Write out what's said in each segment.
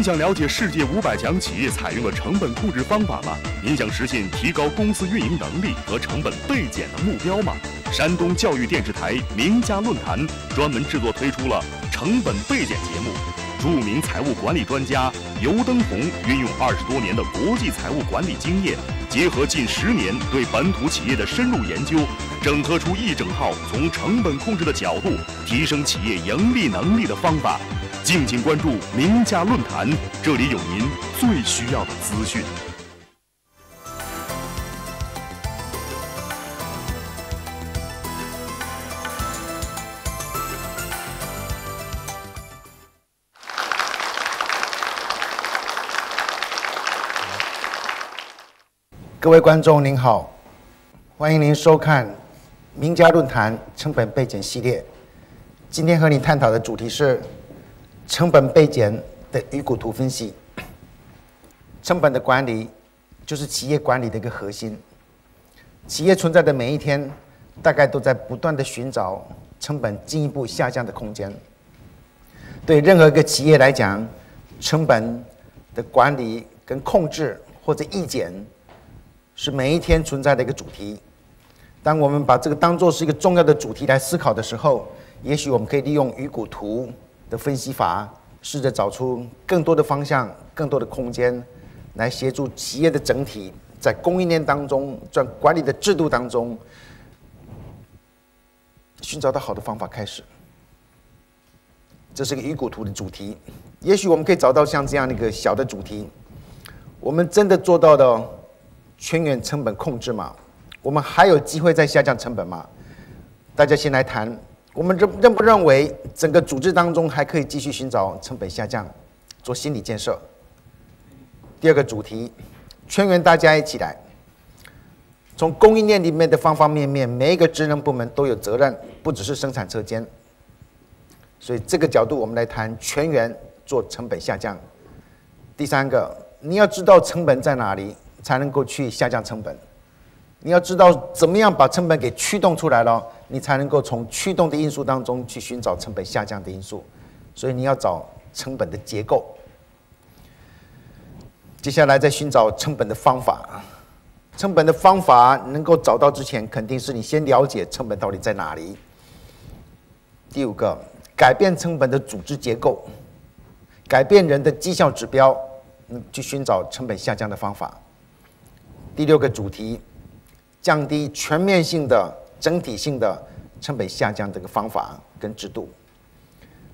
您想了解世界五百强企业采用的成本控制方法吗？您想实现提高公司运营能力和成本倍减的目标吗？山东教育电视台名家论坛专门制作推出了成本倍减节目。著名财务管理专家尤登红运用二十多年的国际财务管理经验，结合近十年对本土企业的深入研究，整合出一整套从成本控制的角度提升企业盈利能力的方法。敬请关注名家论坛，这里有您最需要的资讯。各位观众您好，欢迎您收看名家论坛成本背景系列。今天和你探讨的主题是成本倍减的鱼骨图分析。成本的管理就是企业管理的一个核心。企业存在的每一天，大概都在不断的寻找成本进一步下降的空间。对任何一个企业来讲，成本的管理跟控制或者意减。是每一天存在的一个主题。当我们把这个当做是一个重要的主题来思考的时候，也许我们可以利用鱼骨图的分析法，试着找出更多的方向、更多的空间，来协助企业的整体在供应链当中、在管理的制度当中，寻找到好的方法开始。这是个鱼骨图的主题。也许我们可以找到像这样的一个小的主题，我们真的做到的。全员成本控制吗，我们还有机会再下降成本吗？大家先来谈，我们认认不认为整个组织当中还可以继续寻找成本下降，做心理建设。第二个主题，全员大家一起来，从供应链里面的方方面面，每一个职能部门都有责任，不只是生产车间。所以这个角度我们来谈全员做成本下降。第三个，你要知道成本在哪里。才能够去下降成本。你要知道怎么样把成本给驱动出来了，你才能够从驱动的因素当中去寻找成本下降的因素。所以你要找成本的结构。接下来再寻找成本的方法。成本的方法能够找到之前，肯定是你先了解成本到底在哪里。第五个，改变成本的组织结构，改变人的绩效指标，嗯，去寻找成本下降的方法。第六个主题，降低全面性的、整体性的成本下降这个方法跟制度。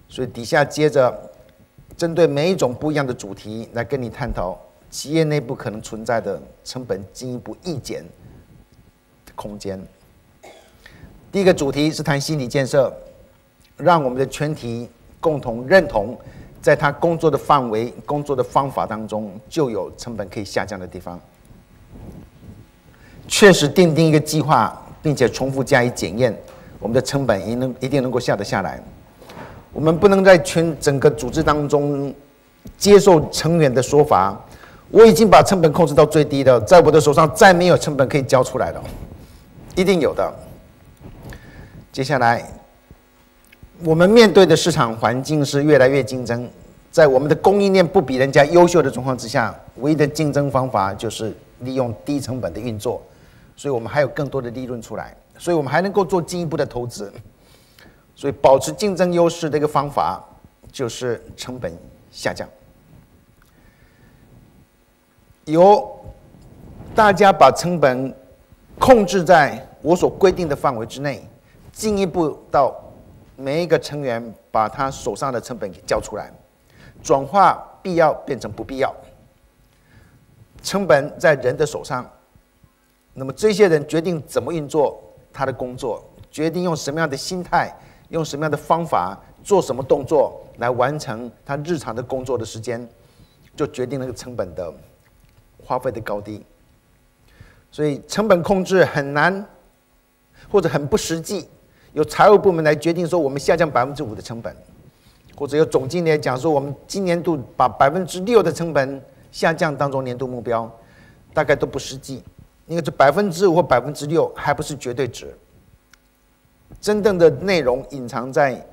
所以底下接着针对每一种不一样的主题来跟你探讨企业内部可能存在的成本进一步递减的空间。第一个主题是谈心理建设，让我们的全体共同认同，在他工作的范围、工作的方法当中就有成本可以下降的地方。确实定定一个计划，并且重复加以检验，我们的成本一能一定能够下得下来。我们不能在全整个组织当中接受成员的说法，我已经把成本控制到最低的，在我的手上再没有成本可以交出来了，一定有的。接下来，我们面对的市场环境是越来越竞争，在我们的供应链不比人家优秀的状况之下，唯一的竞争方法就是利用低成本的运作。所以我们还有更多的利润出来，所以我们还能够做进一步的投资。所以保持竞争优势的一个方法就是成本下降。由大家把成本控制在我所规定的范围之内，进一步到每一个成员把他手上的成本给交出来，转化必要变成不必要。成本在人的手上。那么这些人决定怎么运作他的工作，决定用什么样的心态，用什么样的方法，做什么动作来完成他日常的工作的时间，就决定那个成本的花费的高低。所以成本控制很难，或者很不实际。由财务部门来决定说我们下降百分之五的成本，或者由总经理讲说我们今年度把百分之六的成本下降当中年度目标，大概都不实际。你看这百分之五或百分之六还不是绝对值，真正的内容隐藏在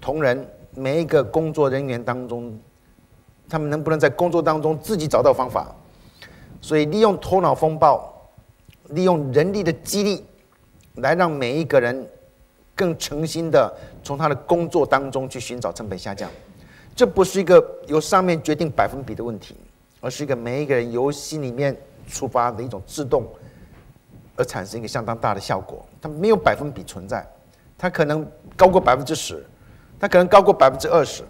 同仁每一个工作人员当中他们能不能在工作当中自己找到方法？所以利用头脑风暴，利用人力的激励，来让每一个人更诚心的从他的工作当中去寻找成本下降。这不是一个由上面决定百分比的问题，而是一个每一个人由心里面触发的一种自动，而产生一个相当大的效果。它没有百分比存在，它可能高过百分之十，它可能高过百分之二十。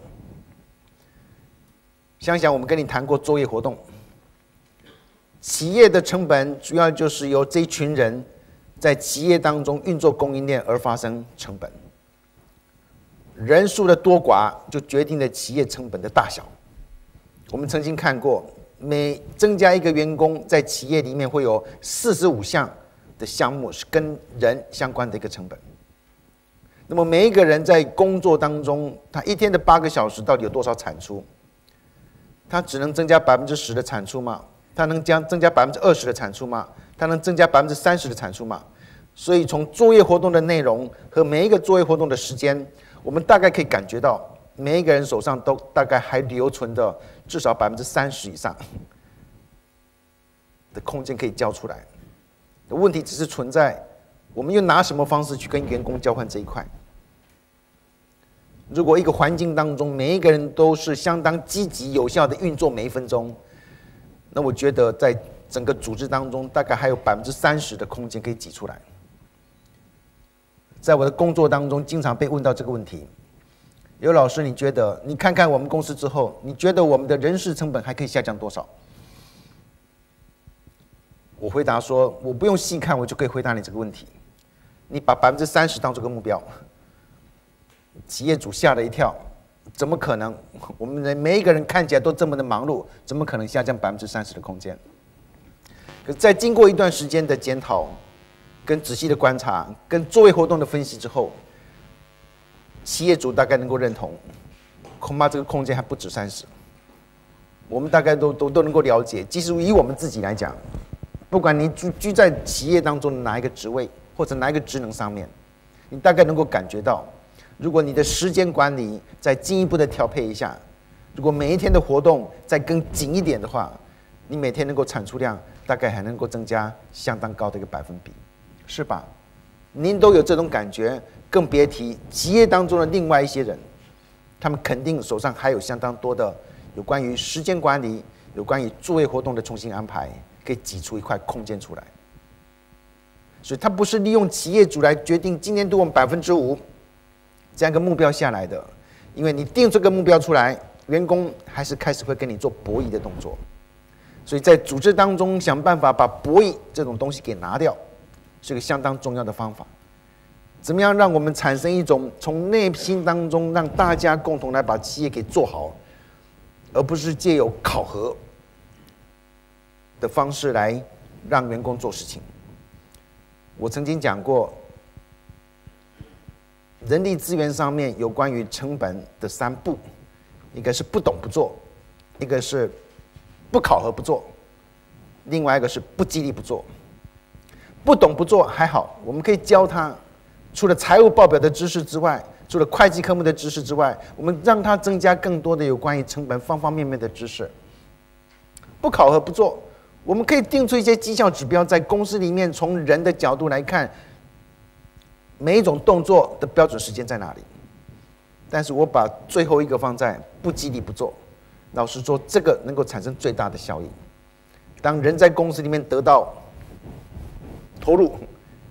想想我们跟你谈过作业活动，企业的成本主要就是由这一群人在企业当中运作供应链而发生成本。人数的多寡就决定了企业成本的大小。我们曾经看过，每增加一个员工，在企业里面会有四十五项的项目是跟人相关的一个成本。那么每一个人在工作当中，他一天的八个小时到底有多少产出？他只能增加百分之十的产出吗？他能将增加百分之二十的产出吗？他能增加百分之三十的产出吗？所以从作业活动的内容和每一个作业活动的时间，我们大概可以感觉到，每一个人手上都大概还留存着至少百分之三十以上的空间可以交出来。问题只是存在，我们又拿什么方式去跟员工交换这一块？如果一个环境当中每一个人都是相当积极有效的运作每一分钟，那我觉得在整个组织当中大概还有百分之三十的空间可以挤出来。在我的工作当中，经常被问到这个问题：刘老师，你觉得你看看我们公司之后，你觉得我们的人事成本还可以下降多少？我回答说：我不用细看，我就可以回答你这个问题。你把百分之三十当做个目标。企业主吓了一跳，怎么可能？我们人每一个人看起来都这么的忙碌，怎么可能下降百分之三十的空间？可在经过一段时间的检讨、跟仔细的观察、跟作业活动的分析之后，企业主大概能够认同，恐怕这个空间还不止三十。我们大概都都都能够了解，即使以我们自己来讲，不管你居居在企业当中的哪一个职位或者哪一个职能上面，你大概能够感觉到。如果你的时间管理再进一步的调配一下，如果每一天的活动再更紧一点的话，你每天能够产出量大概还能够增加相当高的一个百分比，是吧？您都有这种感觉，更别提企业当中的另外一些人，他们肯定手上还有相当多的有关于时间管理、有关于作业活动的重新安排，可以挤出一块空间出来。所以，他不是利用企业主来决定今年度我们百分之五。这样一个目标下来的，因为你定这个目标出来，员工还是开始会跟你做博弈的动作，所以在组织当中想办法把博弈这种东西给拿掉，是个相当重要的方法。怎么样让我们产生一种从内心当中让大家共同来把企业给做好，而不是借由考核的方式来让员工做事情？我曾经讲过。人力资源上面有关于成本的三不，一个是不懂不做，一个是不考核不做，另外一个是不激励不做。不懂不做还好，我们可以教他，除了财务报表的知识之外，除了会计科目的知识之外，我们让他增加更多的有关于成本方方面面的知识。不考核不做，我们可以定出一些绩效指标，在公司里面从人的角度来看。每一种动作的标准时间在哪里？但是我把最后一个放在不激励不做。老实说，这个能够产生最大的效益。当人在公司里面得到投入，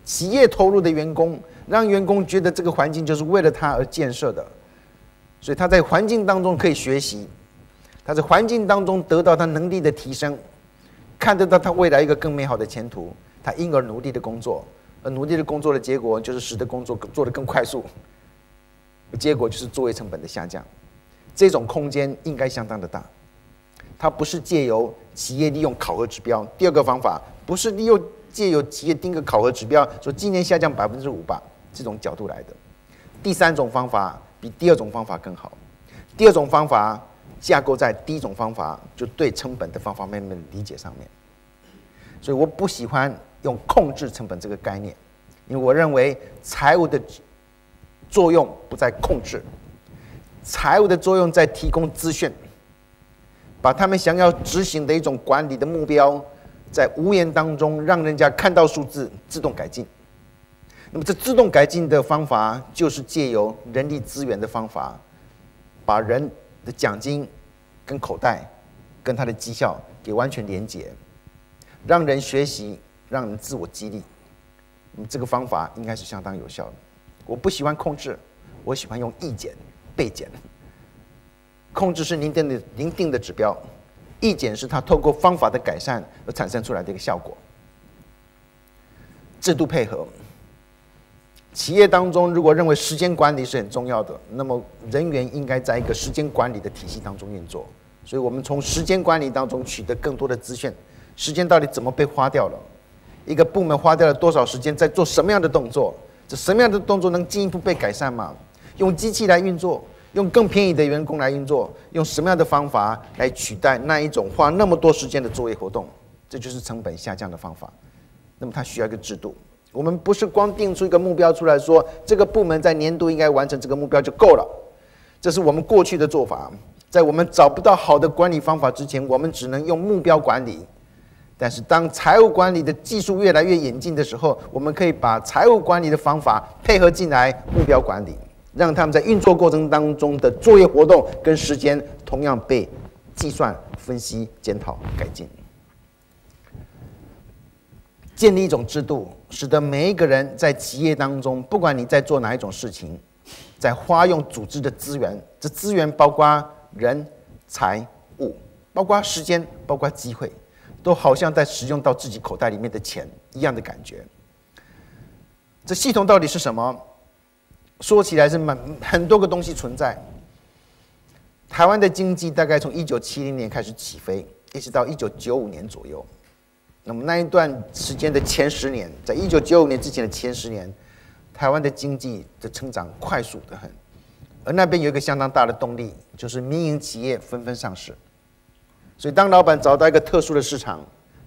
企业投入的员工，让员工觉得这个环境就是为了他而建设的，所以他在环境当中可以学习，他在环境当中得到他能力的提升，看得到他未来一个更美好的前途，他因而努力的工作。而努力的工作的结果，就是使得工作做得更快速，结果就是作业成本的下降。这种空间应该相当的大。它不是借由企业利用考核指标，第二个方法不是利用借由企业定个考核指标，说今年下降百分之五吧，这种角度来的。第三种方法比第二种方法更好。第二种方法架构在第一种方法就对成本的方方面面理解上面，所以我不喜欢。用控制成本这个概念，因为我认为财务的作用不在控制，财务的作用在提供资讯，把他们想要执行的一种管理的目标，在无言当中让人家看到数字，自动改进。那么这自动改进的方法，就是借由人力资源的方法，把人的奖金跟口袋跟他的绩效给完全连接，让人学习，让人自我激励。那么这个方法应该是相当有效的。我不喜欢控制，我喜欢用意减、倍减。控制是您定的您定的指标，意减是它透过方法的改善而产生出来的一个效果。制度配合。企业当中，如果认为时间管理是很重要的，那么人员应该在一个时间管理的体系当中运作。所以，我们从时间管理当中取得更多的资讯：时间到底怎么被花掉了？一个部门花掉了多少时间在做什么样的动作？这什么样的动作能进一步被改善吗？用机器来运作，用更便宜的员工来运作，用什么样的方法来取代那一种花那么多时间的作业活动？这就是成本下降的方法。那么，它需要一个制度。我们不是光定出一个目标出来说，这个部门在年度应该完成这个目标就够了。这是我们过去的做法，在我们找不到好的管理方法之前，我们只能用目标管理。但是当财务管理的技术越来越演进的时候，我们可以把财务管理的方法配合进来，目标管理，让他们在运作过程当中的作业活动跟时间同样被计算、分析、检讨、改进。建立一种制度，使得每一个人在企业当中，不管你在做哪一种事情，在花用组织的资源，这资源包括人、财、物，包括时间，包括机会，都好像在使用到自己口袋里面的钱一样的感觉。这系统到底是什么？说起来是蛮很多个东西存在。台湾的经济大概从一九七零年开始起飞，一直到一九九五年左右。那么那一段时间的前十年，在一九九五年之前的前十年，台湾的经济的成长快速的很，而那边有一个相当大的动力，就是民营企业纷纷上市。所以当老板找到一个特殊的市场，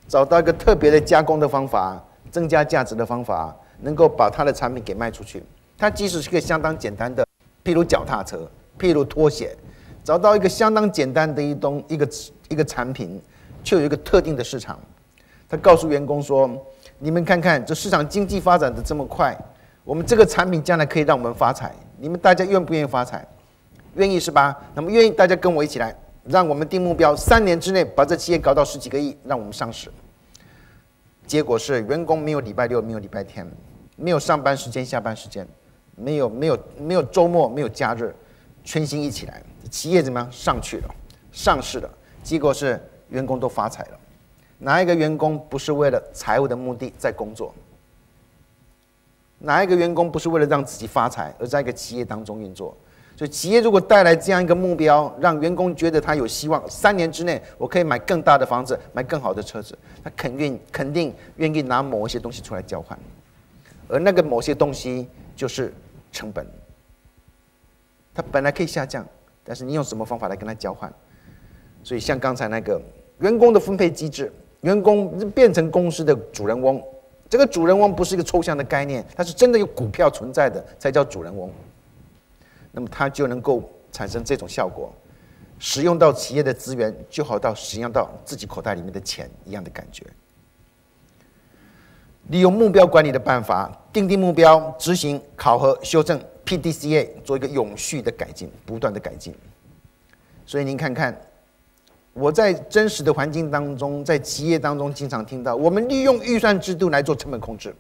找到一个特别的加工的方法，增加价值的方法，能够把他的产品给卖出去，他即使是个相当简单的，譬如脚踏车，譬如拖鞋，找到一个相当简单的一东一个一个产品，却有一个特定的市场。他告诉员工说：“你们看看，这市场经济发展的这么快，我们这个产品将来可以让我们发财。你们大家愿不愿意发财？愿意是吧？那么愿意，大家跟我一起来，让我们定目标，三年之内把这企业搞到十几个亿，让我们上市。结果是，员工没有礼拜六，没有礼拜天，没有上班时间、下班时间，没有没有没有周末，没有假日，全心一起来，企业怎么样上去了，上市了？结果是，员工都发财了。”哪一个员工不是为了财务的目的在工作？哪一个员工不是为了让自己发财而在一个企业当中运作？所以，企业如果带来这样一个目标，让员工觉得他有希望，三年之内我可以买更大的房子，买更好的车子，他肯愿肯定愿意拿某一些东西出来交换，而那个某些东西就是成本。它本来可以下降，但是你用什么方法来跟他交换？所以，像刚才那个员工的分配机制。员工变成公司的主人翁，这个主人翁不是一个抽象的概念，它是真的有股票存在的才叫主人翁。那么它就能够产生这种效果，使用到企业的资源，就好到使用到自己口袋里面的钱一样的感觉。利用目标管理的办法，定定目标，执行、考核、修正 PDCA，做一个永续的改进，不断的改进。所以您看看。我在真实的环境当中，在企业当中经常听到，我们利用预算制度来做成本控制。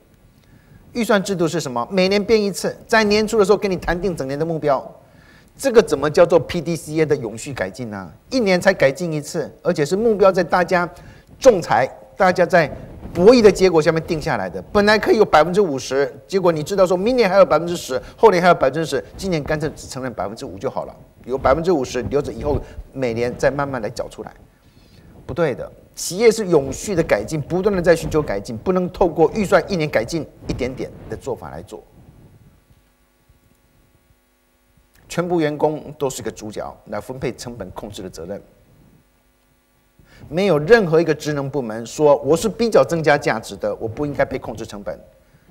预算制度是什么？每年变一次，在年初的时候跟你谈定整年的目标。这个怎么叫做 PDCA 的永续改进呢？一年才改进一次，而且是目标在大家仲裁、大家在博弈的结果下面定下来的。本来可以有百分之五十，结果你知道说明年还有百分之十，后年还有百分之十，今年干脆只承认百分之五就好了。有百分之五十留着，以后每年再慢慢来缴出来，不对的。企业是永续的改进，不断的在寻求改进，不能透过预算一年改进一点点的做法来做。全部员工都是一个主角，来分配成本控制的责任。没有任何一个职能部门说我是比较增加价值的，我不应该被控制成本。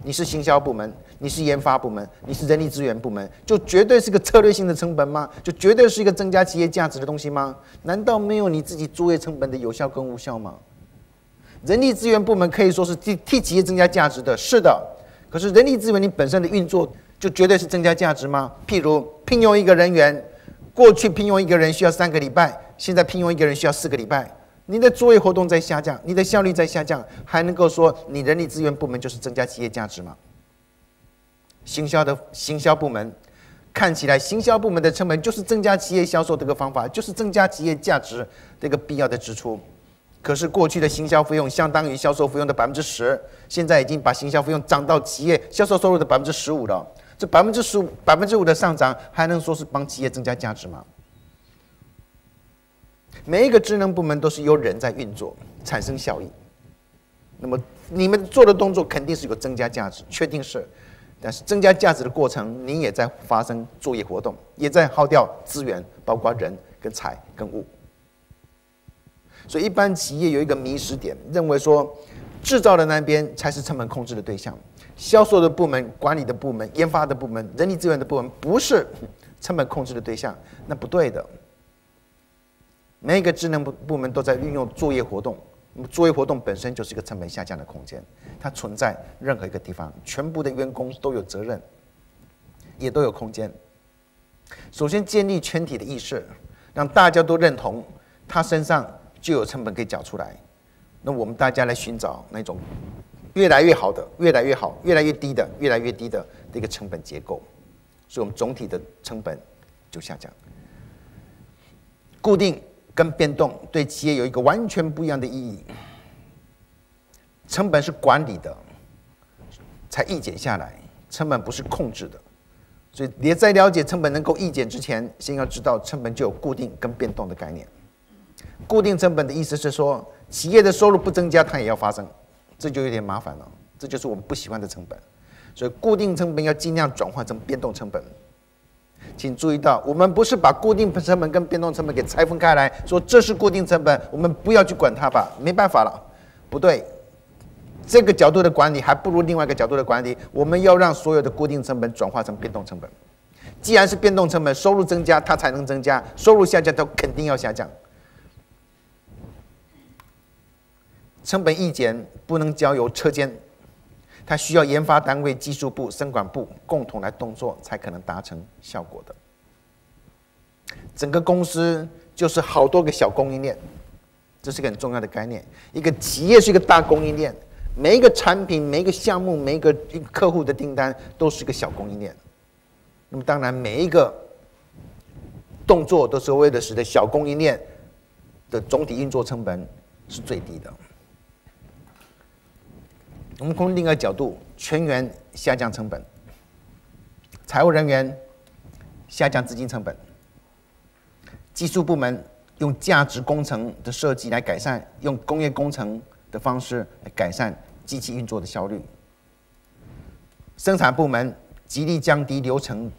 你是行销部门，你是研发部门，你是人力资源部门，就绝对是个策略性的成本吗？就绝对是一个增加企业价值的东西吗？难道没有你自己作业成本的有效跟无效吗？人力资源部门可以说是替替企业增加价值的，是的。可是人力资源你本身的运作就绝对是增加价值吗？譬如聘用一个人员，过去聘用一个人需要三个礼拜，现在聘用一个人需要四个礼拜。你的作业活动在下降，你的效率在下降，还能够说你人力资源部门就是增加企业价值吗？行销的行销部门看起来，行销部门的成本就是增加企业销售这个方法，就是增加企业价值这个必要的支出。可是过去的行销费用相当于销售费用的百分之十，现在已经把行销费用涨到企业销售收入的百分之十五了。这百分之十五、百分之五的上涨，还能说是帮企业增加价值吗？每一个职能部门都是由人在运作，产生效益。那么你们做的动作肯定是有增加价值，确定是。但是增加价值的过程，你也在发生作业活动，也在耗掉资源，包括人、跟财、跟物。所以一般企业有一个迷失点，认为说制造的那边才是成本控制的对象，销售的部门、管理的部门、研发的部门、人力资源的部门不是成本控制的对象，那不对的。每一个智能部部门都在运用作业活动，那么作业活动本身就是一个成本下降的空间，它存在任何一个地方，全部的员工都有责任，也都有空间。首先建立全体的意识，让大家都认同他身上就有成本可以缴出来，那我们大家来寻找那种越来越好的、越来越好、越来越低的、越来越低的一个成本结构，所以我们总体的成本就下降，固定。跟变动对企业有一个完全不一样的意义。成本是管理的，才易减下来。成本不是控制的，所以你在了解成本能够易减之前，先要知道成本就有固定跟变动的概念。固定成本的意思是说，企业的收入不增加，它也要发生，这就有点麻烦了。这就是我们不喜欢的成本。所以固定成本要尽量转换成变动成本。请注意到，我们不是把固定成本跟变动成本给拆分开来，说这是固定成本，我们不要去管它吧，没办法了，不对，这个角度的管理还不如另外一个角度的管理。我们要让所有的固定成本转化成变动成本。既然是变动成本，收入增加它才能增加，收入下降它肯定要下降。成本一减不能交由车间。它需要研发单位、技术部、生管部共同来动作，才可能达成效果的。整个公司就是好多个小供应链，这是个很重要的概念。一个企业是一个大供应链，每一个产品、每一个项目、每一个客户的订单都是一个小供应链。那么当然，每一个动作都是为了使得小供应链的总体运作成本是最低的。我们从另一个角度，全员下降成本，财务人员下降资金成本，技术部门用价值工程的设计来改善，用工业工程的方式来改善机器运作的效率，生产部门极力降低流程，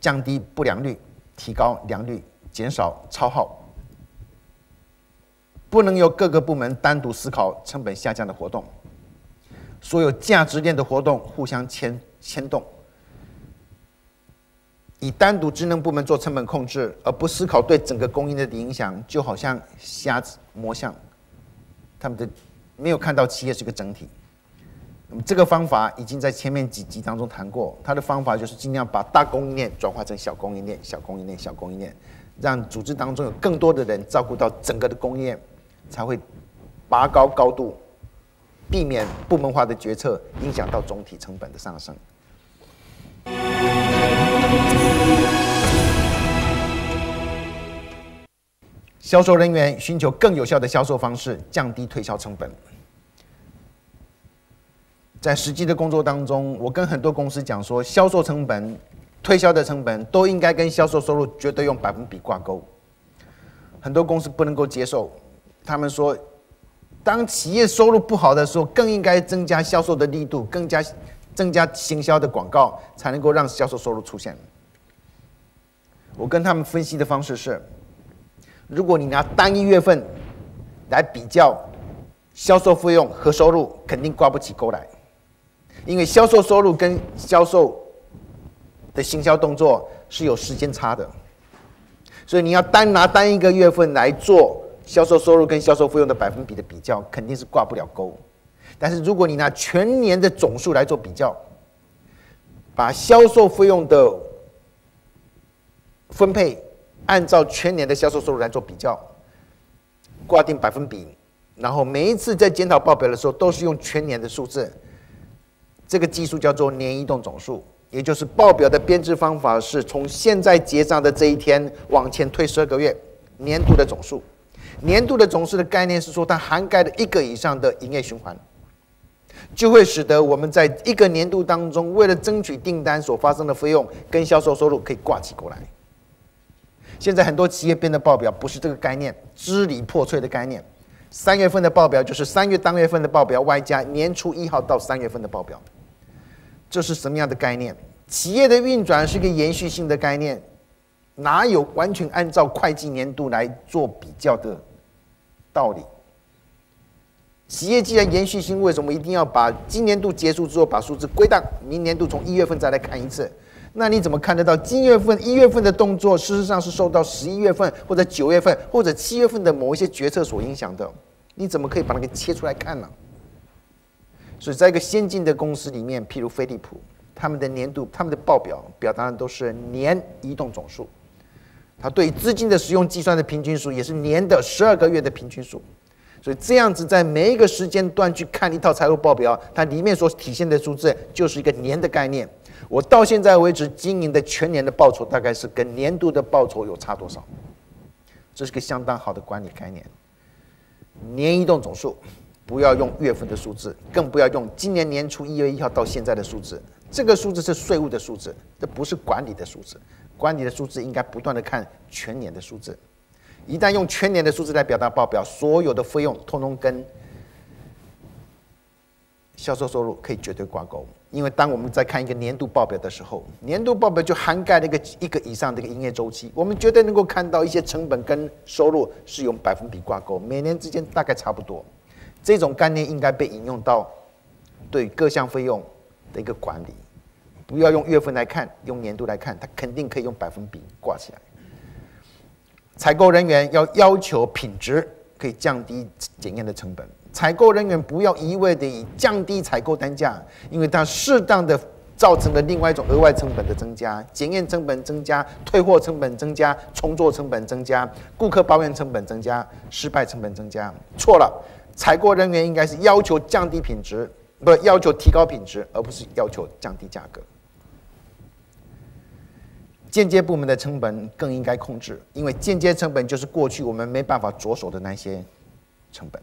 降低不良率，提高良率，减少超耗，不能由各个部门单独思考成本下降的活动。所有价值链的活动互相牵牵动，以单独职能部门做成本控制，而不思考对整个供应链的影响，就好像瞎子摸象，他们的没有看到企业是个整体。那么这个方法已经在前面几集当中谈过，它的方法就是尽量把大供应链转化成小供应链、小供应链、小供应链，让组织当中有更多的人照顾到整个的供应链，才会拔高高度。避免部门化的决策影响到总体成本的上升。销售人员寻求更有效的销售方式，降低推销成本。在实际的工作当中，我跟很多公司讲说，销售成本、推销的成本都应该跟销售收入绝对用百分比挂钩。很多公司不能够接受，他们说。当企业收入不好的时候，更应该增加销售的力度，更加增加行销的广告，才能够让销售收入出现。我跟他们分析的方式是：如果你拿单一月份来比较销售费用和收入，肯定挂不起钩来。因为销售收入跟销售的行销动作是有时间差的，所以你要单拿单一个月份来做销售收入跟销售费用的百分比的比较，肯定是挂不了钩。但是如果你拿全年的总数来做比较，把销售费用的分配按照全年的销售收入来做比较，挂定百分比，然后每一次在检讨报表的时候都是用全年的数字。这个技术叫做年移动总数，也就是报表的编制方法是从现在结账的这一天往前推十二个月，年度的总数。年度的总数的概念是说，它涵盖了一个以上的营业循环。就会使得我们在一个年度当中，为了争取订单所发生的费用跟销售收入可以挂起过来。现在很多企业编的报表不是这个概念，支离破碎的概念。三月份的报表就是三月当月份的报表，外加年初一号到三月份的报表。这是什么样的概念？企业的运转是一个延续性的概念，哪有完全按照会计年度来做比较的道理？企业既然延续性，为什么一定要把今年度结束之后把数字归档，明年度从一月份再来看一次？那你怎么看得到今月份一月份的动作，事实上是受到十一月份或者九月份或者七月份的某一些决策所影响的？你怎么可以把它给切出来看呢？所以在一个先进的公司里面，譬如飞利浦，他们的年度他们的报表表达的都是年移动总数，它对资金的使用计算的平均数也是年的十二个月的平均数。所以这样子，在每一个时间段去看一套财务报表，它里面所体现的数字就是一个年的概念。我到现在为止经营的全年的报酬，大概是跟年度的报酬有差多少？这是个相当好的管理概念。年移动总数，不要用月份的数字，更不要用今年年初一月一号到现在的数字。这个数字是税务的数字，这不是管理的数字。管理的数字应该不断的看全年的数字。一旦用全年的数字来表达报表，所有的费用通通跟销售收入可以绝对挂钩。因为当我们在看一个年度报表的时候，年度报表就涵盖了一个一个以上的一个营业周期，我们绝对能够看到一些成本跟收入是用百分比挂钩，每年之间大概差不多。这种概念应该被引用到对各项费用的一个管理，不要用月份来看，用年度来看，它肯定可以用百分比挂起来。采购人员要要求品质可以降低检验的成本。采购人员不要一味的以降低采购单价，因为它适当的造成了另外一种额外成本的增加，检验成本增加，退货成本增加，重做成本增加，顾客抱怨成本增加，失败成本增加。错了，采购人员应该是要求降低品质，不要求提高品质，而不是要求降低价格。间接部门的成本更应该控制，因为间接成本就是过去我们没办法着手的那些成本，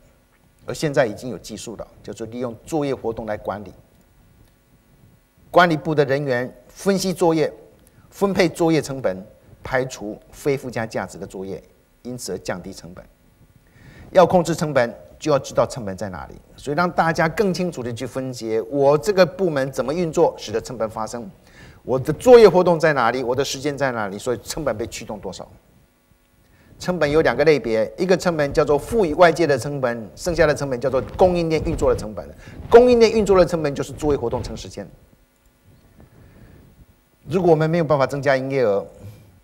而现在已经有技术了，就是利用作业活动来管理。管理部的人员分析作业，分配作业成本，排除非附加价值的作业，因此而降低成本。要控制成本，就要知道成本在哪里，所以让大家更清楚的去分解我这个部门怎么运作，使得成本发生。我的作业活动在哪里？我的时间在哪里？所以成本被驱动多少？成本有两个类别，一个成本叫做赋予外界的成本，剩下的成本叫做供应链运作的成本。供应链运作的成本就是作业活动乘时间。如果我们没有办法增加营业额，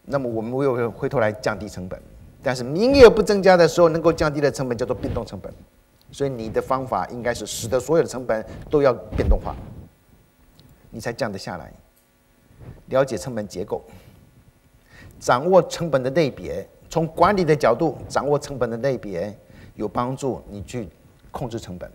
那么我们又回头来降低成本。但是营业额不增加的时候，能够降低的成本叫做变动成本。所以你的方法应该是使得所有的成本都要变动化，你才降得下来。了解成本结构，掌握成本的类别，从管理的角度掌握成本的类别，有帮助你去控制成本。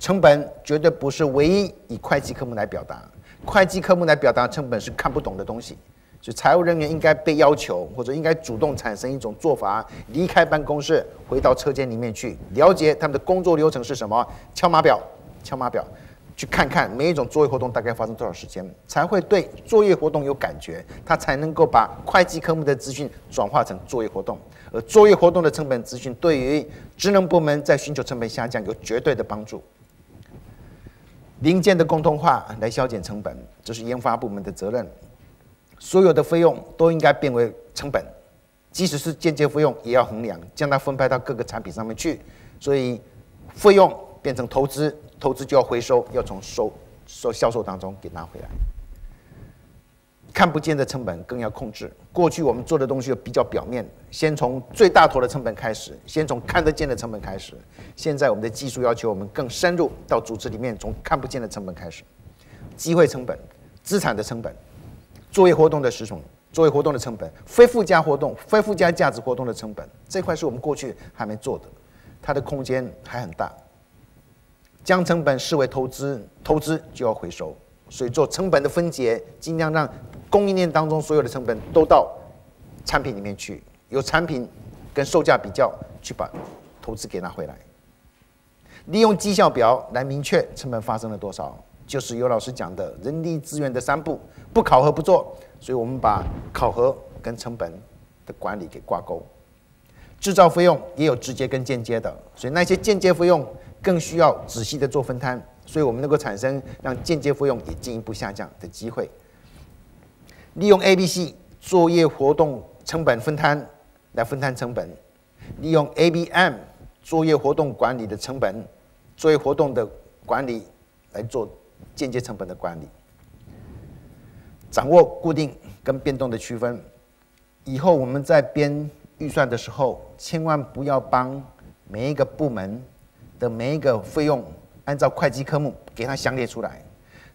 成本绝对不是唯一以会计科目来表达，会计科目来表达成本是看不懂的东西。所以财务人员应该被要求，或者应该主动产生一种做法，离开办公室，回到车间里面去，了解他们的工作流程是什么，敲码表，敲码表。去看看每一种作业活动大概发生多少时间，才会对作业活动有感觉，他才能够把会计科目的资讯转化成作业活动，而作业活动的成本资讯对于职能部门在寻求成本下降有绝对的帮助。零件的共通化来削减成本，这是研发部门的责任。所有的费用都应该变为成本，即使是间接费用也要衡量，将它分派到各个产品上面去。所以费用变成投资。投资就要回收，要从收收销售当中给拿回来。看不见的成本更要控制。过去我们做的东西比较表面，先从最大头的成本开始，先从看得见的成本开始。现在我们的技术要求我们更深入到组织里面，从看不见的成本开始，机会成本、资产的成本、作业活动的时程、作业活动的成本、非附加活动、非附加价值活动的成本，这块是我们过去还没做的，它的空间还很大。将成本视为投资，投资就要回收，所以做成本的分解，尽量让。供应链当中所有的成本都到产品里面去，由产品跟售价比较去把投资给拿回来。利用绩效表来明确成本发生了多少，就是尤老师讲的人力资源的三步：不考核不做。所以我们把考核跟成本的管理给挂钩。制造费用也有直接跟间接的，所以那些间接费用更需要仔细的做分摊，所以我们能够产生让间接费用也进一步下降的机会。利用 A、B、C 作业活动成本分摊来分摊成本，利用 A、B、M 作业活动管理的成本，作业活动的管理来做间接成本的管理，掌握固定跟变动的区分。以后我们在编预算的时候，千万不要帮每一个部门的每一个费用按照会计科目给它详列出来。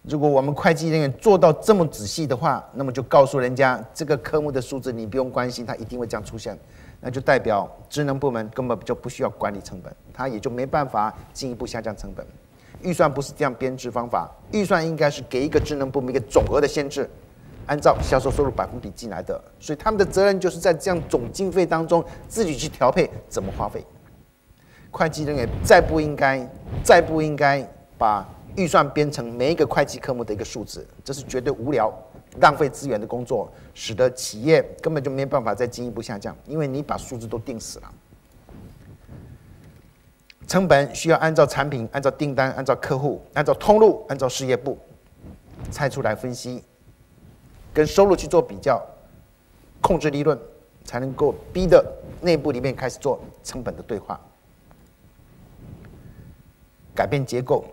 如果我们会计人员做到这么仔细的话，那么就告诉人家这个科目的数字你不用关心，它一定会这样出现，那就代表职能部门根本就不需要管理成本，它也就没办法进一步下降成本。预算不是这样编制方法，预算应该是给一个职能部门一个总额的限制，按照销售收入百分比进来的，所以他们的责任就是在这样总经费当中自己去调配怎么花费。会计人员再不应该，再不应该把。预算编成每一个会计科目的一个数字，这是绝对无聊、浪费资源的工作，使得企业根本就没办法再进一步下降，因为你把数字都定死了。成本需要按照产品、按照订单、按照客户、按照通路、按照事业部拆出来分析，跟收入去做比较，控制利润，才能够逼的内部里面开始做成本的对话，改变结构。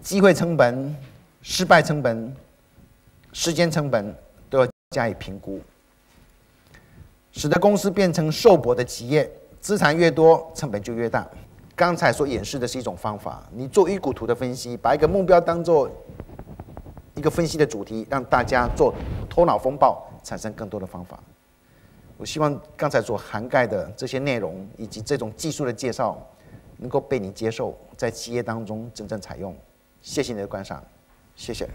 机会成本、失败成本、时间成本都要加以评估，使得公司变成受博的企业，资产越多，成本就越大。刚才所演示的是一种方法，你做预估图的分析，把一个目标当做一个分析的主题，让大家做头脑风暴，产生更多的方法。我希望刚才所涵盖的这些内容，以及这种技术的介绍，能够被你接受，在企业当中真正采用。谢谢你的观赏，谢谢。